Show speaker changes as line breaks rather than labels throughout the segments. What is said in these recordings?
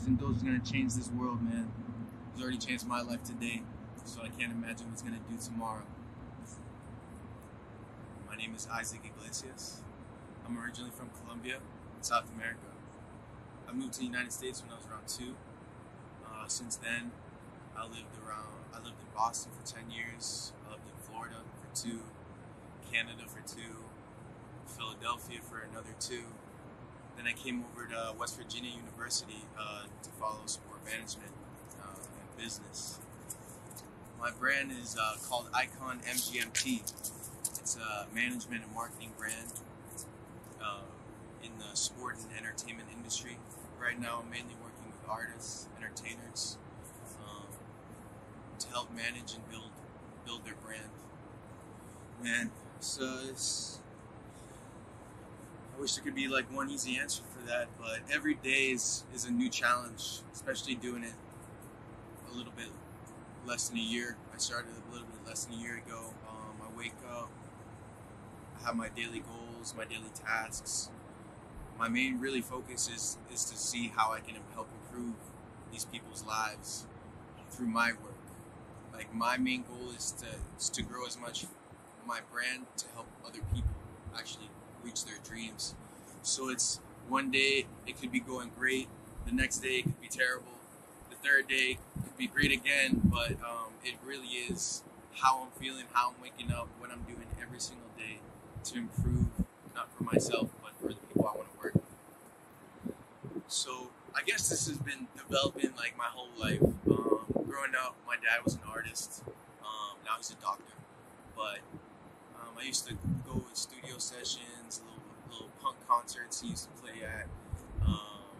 This indulge is gonna change this world, man. He's already changed my life today, so I can't imagine what he's gonna do tomorrow. My name is Isaac Iglesias. I'm originally from Colombia, South America. I moved to the United States when I was around two. Uh, since then, I lived around. I lived in Boston for ten years. I lived in Florida for two, Canada for two, Philadelphia for another two. Then I came over to West Virginia University uh, to follow sport management uh, and business. My brand is uh, called Icon MGMT. It's a management and marketing brand uh, in the sport and entertainment industry. Right now, I'm mainly working with artists, entertainers, um, to help manage and build build their brand. Man, so it's. Wish there could be like one easy answer for that, but every day is, is a new challenge, especially doing it a little bit less than a year. I started a little bit less than a year ago. Um, I wake up, I have my daily goals, my daily tasks. My main really focus is is to see how I can help improve these people's lives through my work. Like my main goal is to is to grow as much my brand to help other people actually reach their dreams. So it's one day it could be going great, the next day it could be terrible, the third day could be great again. But um, it really is how I'm feeling, how I'm waking up, what I'm doing every single day to improve, not for myself, but for the people I want to work with. So I guess this has been developing like my whole life. Um, growing up, my dad was an artist. Um, now he's a doctor, but I used to go in studio sessions, little little punk concerts he used to play at, um,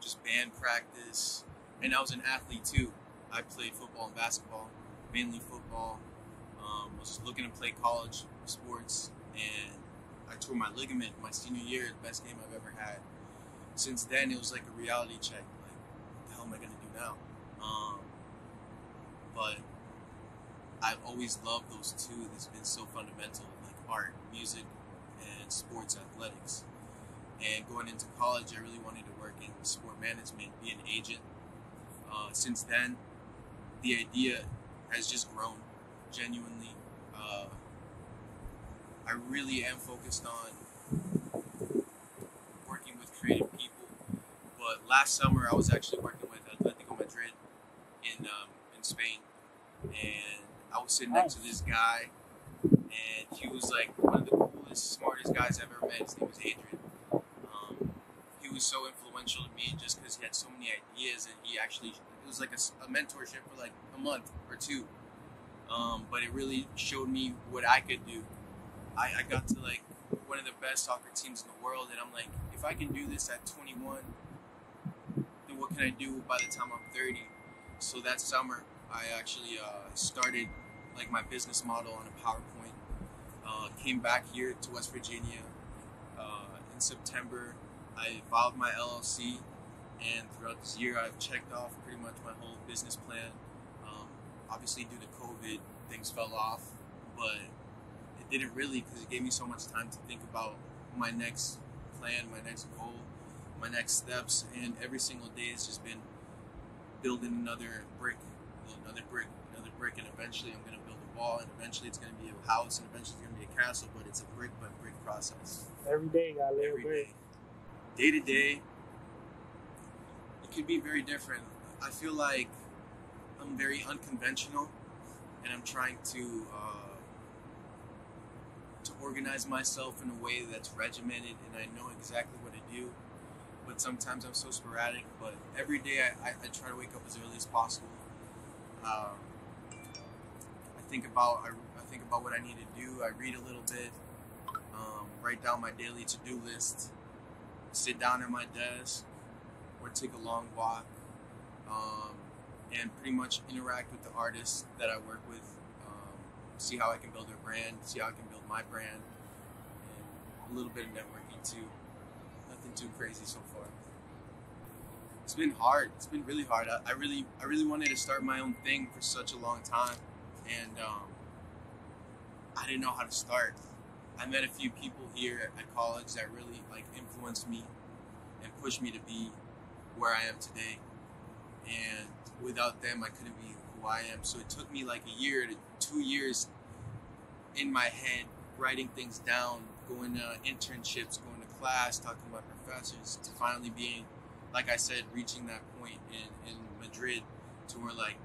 just band practice, and I was an athlete too. I played football and basketball, mainly football. Um, was looking to play college sports, and I tore my ligament my senior year, the best game I've ever had. Since then, it was like a reality check. Like, what the hell am I gonna do now? Um, but I've always loved those two. It's been so fundamental, like art, music, and sports athletics. And going into college, I really wanted to work in sport management, be an agent. Uh, since then, the idea has just grown genuinely. Uh, I really am focused on working with creative people. But last summer, I was actually working with Atletico Madrid in um, in Spain, and I was sitting next to this guy, and he was like one of the coolest, smartest guys I've ever met. His name was Adrian. Um, he was so influential to me just because he had so many ideas, and he actually it was like a, a mentorship for like a month or two. Um, but it really showed me what I could do. I, I got to like one of the best soccer teams in the world, and I'm like, if I can do this at 21, then what can I do by the time I'm 30? So that summer, I actually uh, started like my business model on a PowerPoint. Uh, came back here to West Virginia uh, in September. I filed my LLC, and throughout this year, I've checked off pretty much my whole business plan. Um, obviously, due to COVID, things fell off, but it didn't really because it gave me so much time to think about my next plan, my next goal, my next steps, and every single day has just been building another brick, another brick, another brick, and eventually I'm going to build a wall, and eventually it's going to be a house, and eventually it's going to be a castle, but it's a brick by brick process.
Every day, gotta a
Every
brick.
day, day to day, it could be very different. I feel like I'm very unconventional, and I'm trying to uh, to organize myself in a way that's regimented, and I know exactly what to do. But sometimes I'm so sporadic. But every day I, I, I try to wake up as early as possible. Um, I think about I, I think about what I need to do. I read a little bit, um, write down my daily to-do list, sit down at my desk, or take a long walk, um, and pretty much interact with the artists that I work with. Um, see how I can build their brand, see how I can build my brand, and a little bit of networking too. Nothing too crazy so far. It's been hard. It's been really hard. I, I really, I really wanted to start my own thing for such a long time, and um, I didn't know how to start. I met a few people here at college that really like influenced me and pushed me to be where I am today. And without them, I couldn't be who I am. So it took me like a year to two years in my head, writing things down, going to internships, going to class, talking about professors, to finally being, like I said, reaching that point in, in Madrid to where like,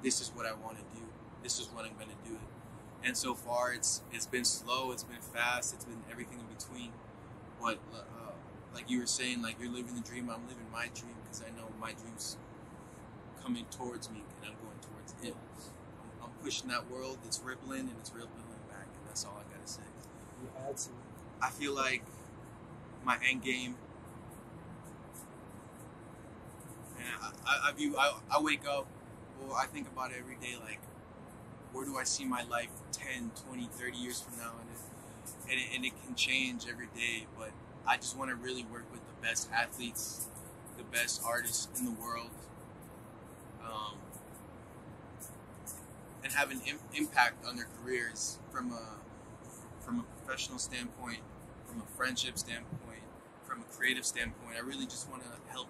this is what I want to do. This is what I'm going to do it. And so far, it's it's been slow, it's been fast, it's been everything in between. But uh, like you were saying, like you're living the dream, I'm living my dream because I know my dream's coming towards me and I'm going towards it. I'm, I'm pushing that world, it's rippling and it's rippling back, and that's all I gotta say.
You had to.
I feel like my end game. And I, I, view, I, I wake up, or I think about it every day, like, where do I see my life 10, 20, 30 years from now? And it, and it, and it can change every day, but I just want to really work with the best athletes, the best artists in the world, um, and have an Im- impact on their careers from a from a professional standpoint, from a friendship standpoint, from a creative standpoint. I really just want to help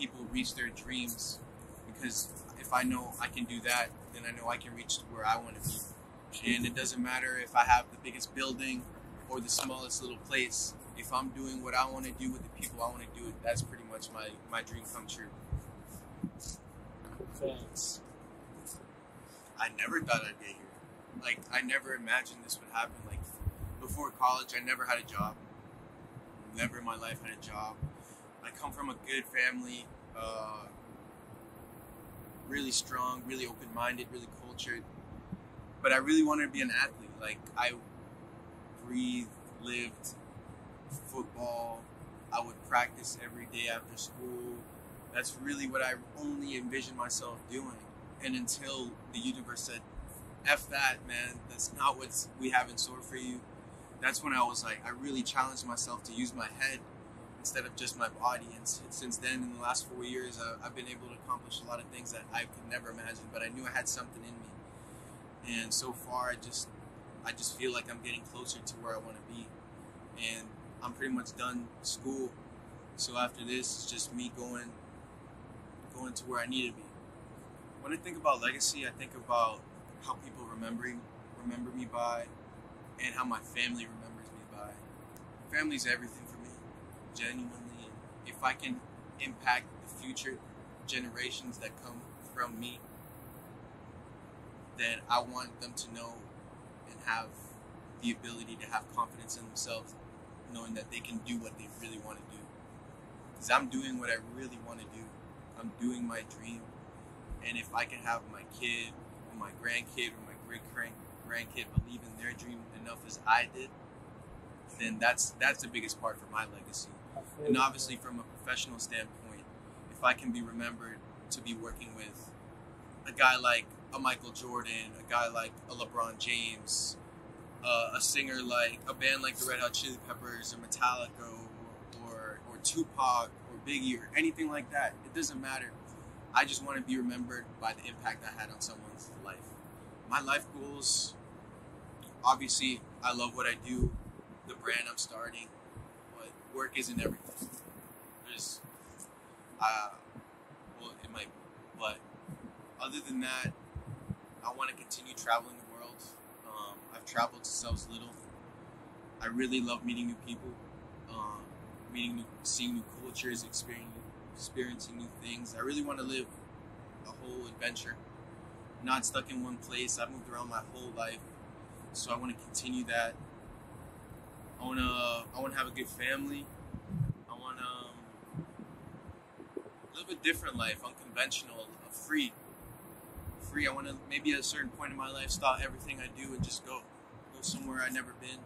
people reach their dreams because if I know I can do that, then I know I can reach where I want to be. And it doesn't matter if I have the biggest building or the smallest little place. If I'm doing what I want to do with the people I want to do it, that's pretty much my, my dream come true.
Thanks.
I never thought I'd get here. Like I never imagined this would happen. Like before college, I never had a job. Never in my life had a job. I come from a good family, uh, really strong, really open-minded, really cultured. But I really wanted to be an athlete. Like I breathed, lived football. I would practice every day after school. That's really what I only envisioned myself doing. And until the universe said, F that, man, that's not what we have in store for you. That's when I was like, I really challenged myself to use my head instead of just my body. And since then, in the last four years, uh, I've been able to accomplish a lot of things that I could never imagine. But I knew I had something in me. And so far, I just, I just feel like I'm getting closer to where I want to be. And I'm pretty much done school. So after this, it's just me going, going to where I need to be. When I think about legacy, I think about how people remembering remember me by, and how my family remembers me by. Family's everything genuinely. If I can impact the future generations that come from me, then I want them to know and have the ability to have confidence in themselves, knowing that they can do what they really want to do. Because I'm doing what I really want to do. I'm doing my dream. And if I can have my kid or my grandkid or my great grandkid believe in their dream enough as I did, then that's that's the biggest part for my legacy. And obviously, from a professional standpoint, if I can be remembered to be working with a guy like a Michael Jordan, a guy like a LeBron James, uh, a singer like a band like the Red Hot Chili Peppers or Metallica or, or, or Tupac or Biggie or anything like that, it doesn't matter. I just want to be remembered by the impact I had on someone's life. My life goals, obviously, I love what I do, the brand I'm starting, work isn't everything. There's, uh, well, it might but other than that, I want to continue traveling the world. Um, I've traveled to Sausalito. Little. I really love meeting new people, um, meeting, new, seeing new cultures, experiencing experiencing new things. I really want to live a whole adventure, not stuck in one place. I've moved around my whole life, so I want to continue that. I want to I want to have a good family. I want to um, live a different life, unconventional, free. Free. I want to maybe at a certain point in my life stop everything I do and just go go somewhere I've never been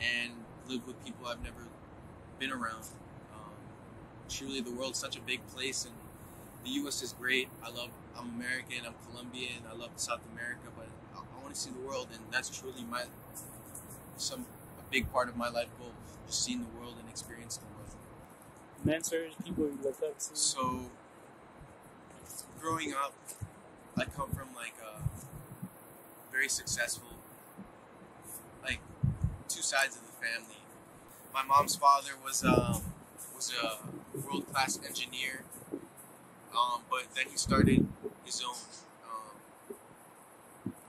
and live with people I've never been around truly the world's such a big place and the U.S. is great. I love. I'm American. I'm Colombian. I love South America, but I, I want to see the world, and that's truly my some big part of my life goal. Just seeing the world and experiencing the world.
Mentors, people you look up to.
So, growing up, I come from like a very successful, like two sides of the family. My mom's father was um, was a world class engineer. Um, but then he started his own um,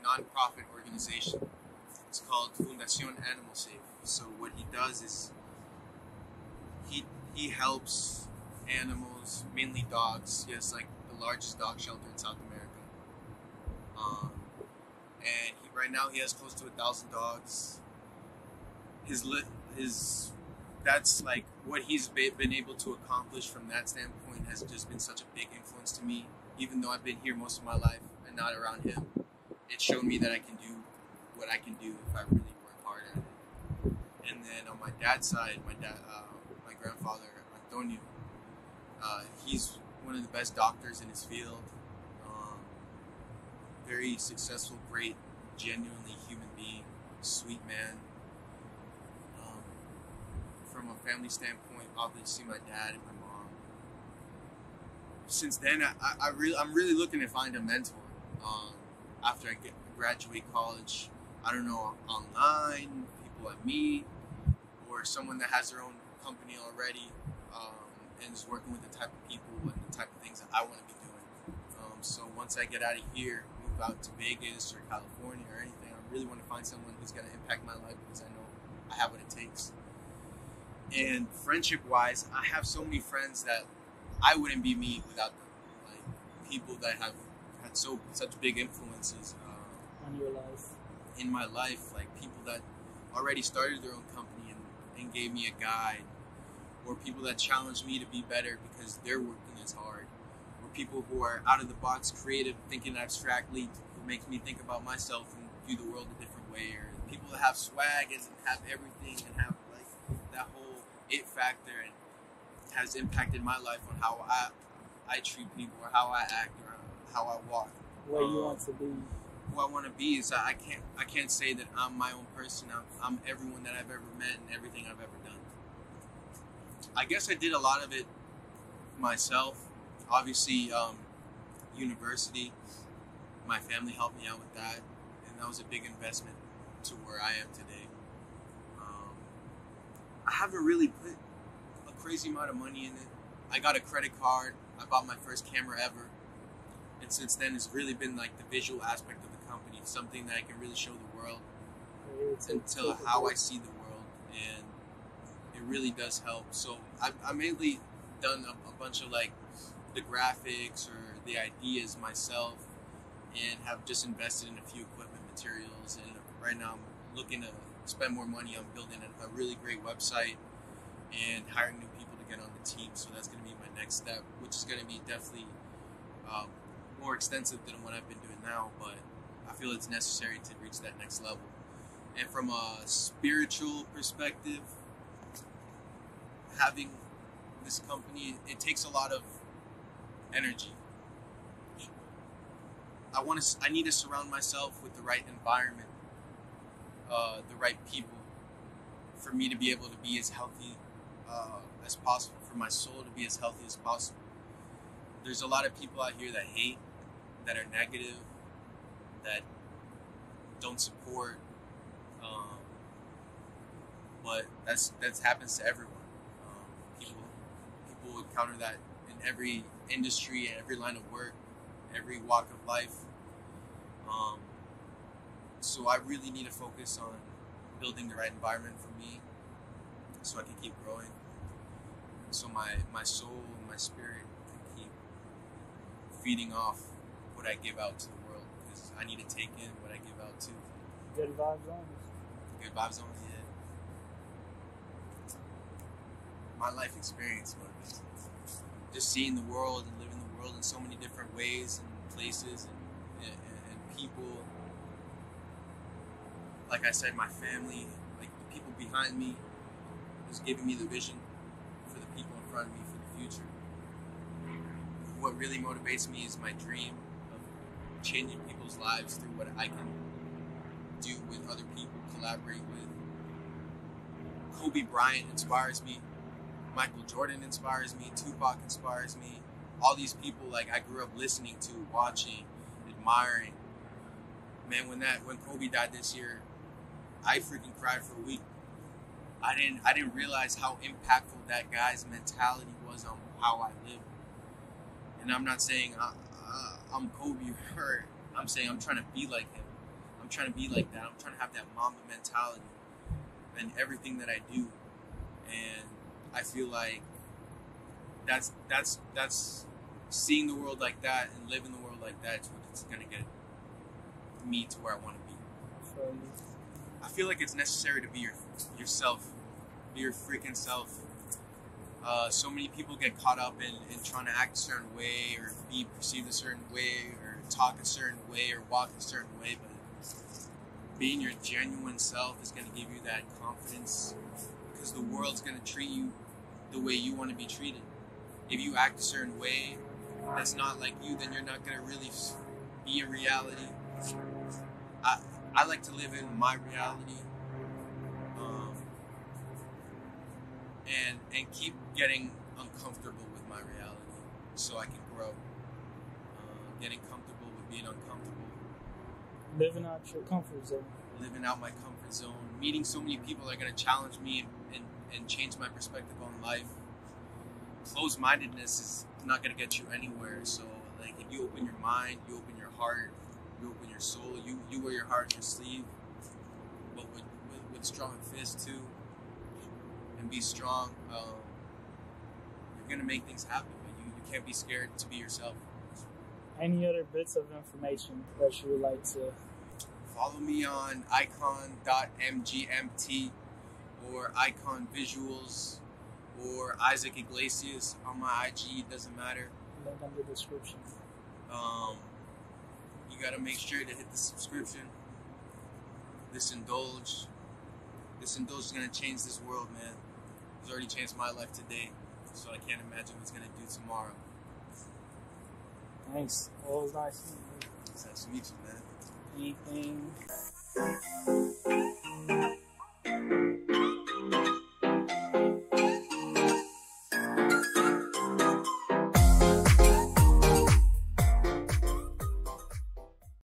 non-profit organization. It's called Fundación Animal Safe. So what he does is he he helps animals, mainly dogs. He has like the largest dog shelter in South America. Um, and he, right now he has close to a thousand dogs. His his that's like what he's been able to accomplish from that standpoint has just been such a big influence to me. Even though I've been here most of my life and not around him, it showed me that I can do what I can do if I really work hard at it. And then on my dad's side, my dad, uh, my grandfather Antonio, uh, he's one of the best doctors in his field. Um, very successful, great, genuinely human being, sweet man. Um, from a family standpoint, obviously see my dad and my mom. Since then, I, I, I really, I'm really looking to find a mentor. Um, after I get graduate college, I don't know online, people I meet, or someone that has their own company already um, and is working with the type of people and the type of things that I want to be doing. Um, so once I get out of here, move out to Vegas or California or anything, I really want to find someone who's going to impact my life because I know I have what it takes. And friendship wise, I have so many friends that I wouldn't be me without them. Like people that have had so such big influences uh,
on your life.
in my life, like people that already started their own company and, and gave me a guide, or people that challenged me to be better because they're working as hard, or people who are out of the box, creative, thinking abstractly, who makes me think about myself and view the world a different way, or people that have swag and have everything and have like that whole it factor and has impacted my life on how I I treat people or how I act or how I walk
Where you
Um,
want to be.
Who I want to be is I can't I can't say that I'm my own person. I'm, I'm everyone that I've ever met and everything I've ever done. I guess I did a lot of it myself. Obviously, um, university, my family helped me out with that, and that was a big investment to where I am today. Um, I haven't really put a crazy amount of money in it. I got a credit card. I bought my first camera ever and since then it's really been like the visual aspect of company. Something that i can really show the world
It's
and tell how i see the world and it really does help. So i've, I've mainly done a, a bunch of like the graphics or the ideas myself and have just invested in a few equipment materials and right now i'm looking to spend more money on building a, a really great website and hiring new people to get on the team. So that's going to be my next step which is going to be definitely um, more extensive than what I've been doing now, but I feel it's necessary to reach that next level. And from a spiritual perspective, having this company, it takes a lot of energy. I want to. I need to surround myself with the right environment, uh, the right people, for me to be able to be as healthy uh, as possible. For my soul to be as healthy as possible there's a lot of people out here that hate, that are negative, that don't support. Um, but that's that happens to everyone. Um, people people encounter that in every industry, and every line of work, every walk of life. Um, so I really need to focus on building the right environment for me, so I can keep growing. So my my soul my spirit can keep feeding off what I give out to I need to take in what I give out too.
Good vibes on.
Good vibes only. yeah. My life experience motivates. Just seeing the world and living the world in so many different ways and places and, and, and people. Like I said, my family, like the people behind me, is giving me the vision for the people in front of me for the future. What really motivates me is my dream changing people's lives through what I can do with other people, collaborate with. Kobe Bryant inspires me. Michael Jordan inspires me. Tupac inspires me. All these people like I grew up listening to, watching, admiring. Man, when that when Kobe died this year, I freaking cried for a week. I didn't I didn't realize how impactful that guy's mentality was on how I live. And I'm not saying I, I'm Kobe or I'm saying I'm trying to be like him. I'm trying to be like that. I'm trying to have that Mamba mentality in everything that I do. And I feel like that's that's that's seeing the world like that and living the world like that is what's gonna get me to where I want to be. I feel like it's necessary to be your yourself, be your freaking self. Uh, so many people get caught up in, in trying to act a certain way or be perceived a certain way or talk a certain way or walk a certain way, but being your genuine self is going to give you that confidence because the world's going to treat you the way you want to be treated. If you act a certain way that's not like you, then you're not going to really be in reality. I, I like to live in my reality and, and keep getting uncomfortable with my reality so I can grow. Uh, getting comfortable with being uncomfortable
living out your comfort zone.
living out my comfort zone, meeting so many people that are going to challenge me and, and, and change my perspective on life. Closed mindedness is not going to get you anywhere. So, like, if you open your mind, you open your heart, you open your soul, you, you wear your heart on your sleeve, but with, with, with strong fists too, and be strong, um, you're going to make things happen, but you, you can't be scared to be yourself.
Any other bits of information that you would like to?
Follow me on icon.mgmt or icon visuals or Isaac Iglesias on my IG. It doesn't matter.
Link in the description.
Um, you gotta make sure to hit the subscription. This indulge. This indulge is gonna change this world, man. It's already changed my life today, so I can't imagine what's gonna do tomorrow.
Thanks. Always nice.
It's nice to meet you, man.
Anything